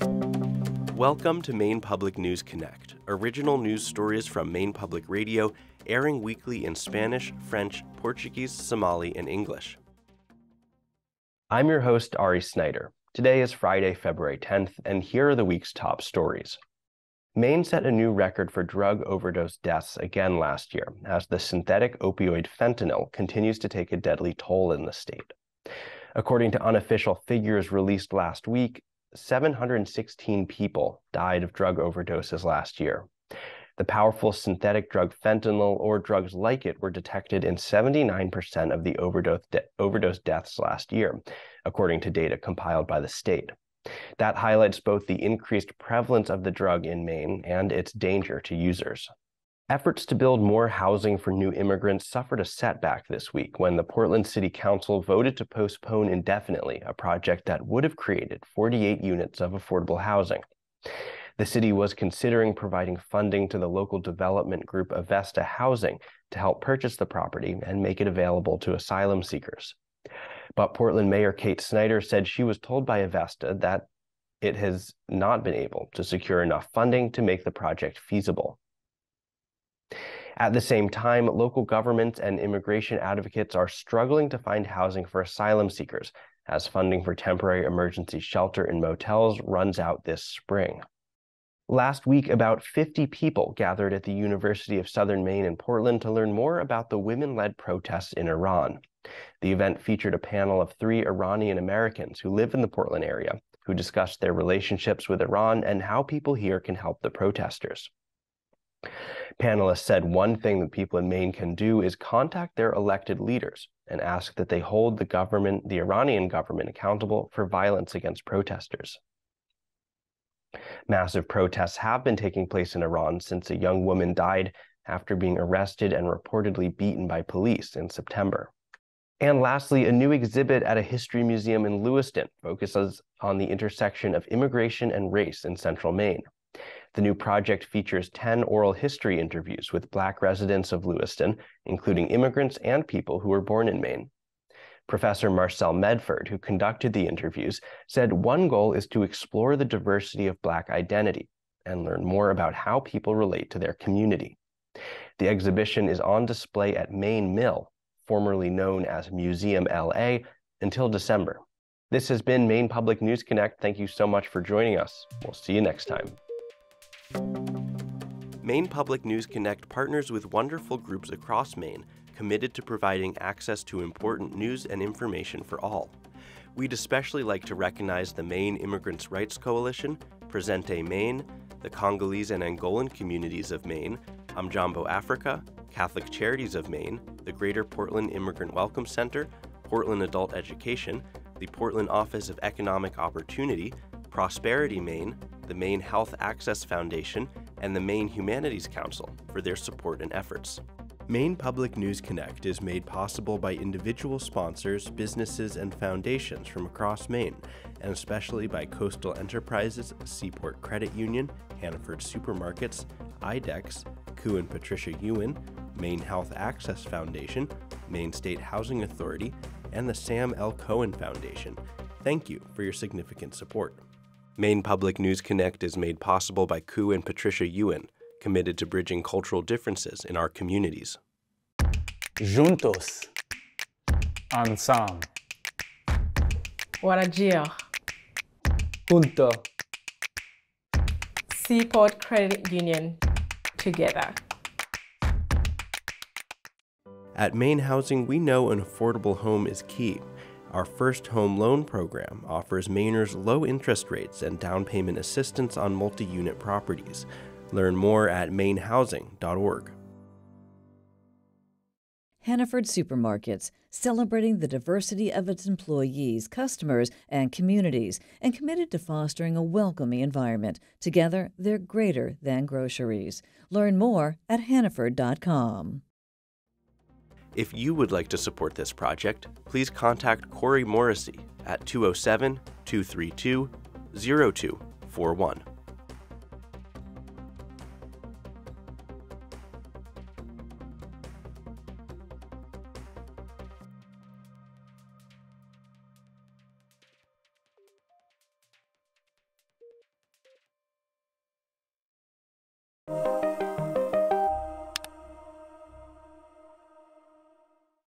Welcome to Maine Public News Connect, original news stories from Maine Public Radio, airing weekly in Spanish, French, Portuguese, Somali, and English. I'm your host, Ari Snyder. Today is Friday, February 10th, and here are the week's top stories. Maine set a new record for drug overdose deaths again last year, as the synthetic opioid fentanyl continues to take a deadly toll in the state. According to unofficial figures released last week, 716 people died of drug overdoses last year. The powerful synthetic drug fentanyl or drugs like it were detected in 79% of the overdose, de- overdose deaths last year, according to data compiled by the state. That highlights both the increased prevalence of the drug in Maine and its danger to users. Efforts to build more housing for new immigrants suffered a setback this week when the Portland City Council voted to postpone indefinitely a project that would have created 48 units of affordable housing. The city was considering providing funding to the local development group Avesta Housing to help purchase the property and make it available to asylum seekers. But Portland Mayor Kate Snyder said she was told by Avesta that it has not been able to secure enough funding to make the project feasible. At the same time, local governments and immigration advocates are struggling to find housing for asylum seekers as funding for temporary emergency shelter in motels runs out this spring. Last week, about 50 people gathered at the University of Southern Maine in Portland to learn more about the women led protests in Iran. The event featured a panel of three Iranian Americans who live in the Portland area who discussed their relationships with Iran and how people here can help the protesters. Panelists said one thing that people in Maine can do is contact their elected leaders and ask that they hold the government, the Iranian government, accountable for violence against protesters. Massive protests have been taking place in Iran since a young woman died after being arrested and reportedly beaten by police in September. And lastly, a new exhibit at a history museum in Lewiston focuses on the intersection of immigration and race in central Maine. The new project features 10 oral history interviews with Black residents of Lewiston, including immigrants and people who were born in Maine. Professor Marcel Medford, who conducted the interviews, said one goal is to explore the diversity of Black identity and learn more about how people relate to their community. The exhibition is on display at Maine Mill, formerly known as Museum LA, until December. This has been Maine Public News Connect. Thank you so much for joining us. We'll see you next time. Maine Public News Connect partners with wonderful groups across Maine committed to providing access to important news and information for all. We'd especially like to recognize the Maine Immigrants' Rights Coalition, Presente Maine, the Congolese and Angolan communities of Maine, Amjambo Africa, Catholic Charities of Maine, the Greater Portland Immigrant Welcome Center, Portland Adult Education, the Portland Office of Economic Opportunity, Prosperity Maine, the Maine Health Access Foundation, and the Maine Humanities Council for their support and efforts. Maine Public News Connect is made possible by individual sponsors, businesses, and foundations from across Maine, and especially by Coastal Enterprises, Seaport Credit Union, Hannaford Supermarkets, IDEXX, Koo and Patricia Yuen, Maine Health Access Foundation, Maine State Housing Authority, and the Sam L. Cohen Foundation. Thank you for your significant support. Maine Public News Connect is made possible by Koo and Patricia Yuen, committed to bridging cultural differences in our communities. Juntos. Ensemble. Wadajir. Junto. Seaport Credit Union. Together. At Maine Housing, we know an affordable home is key. Our first home loan program offers Mainers low interest rates and down payment assistance on multi unit properties. Learn more at mainehousing.org. Hannaford Supermarkets, celebrating the diversity of its employees, customers, and communities, and committed to fostering a welcoming environment. Together, they're greater than groceries. Learn more at hannaford.com. If you would like to support this project, please contact Corey Morrissey at 207 232 0241.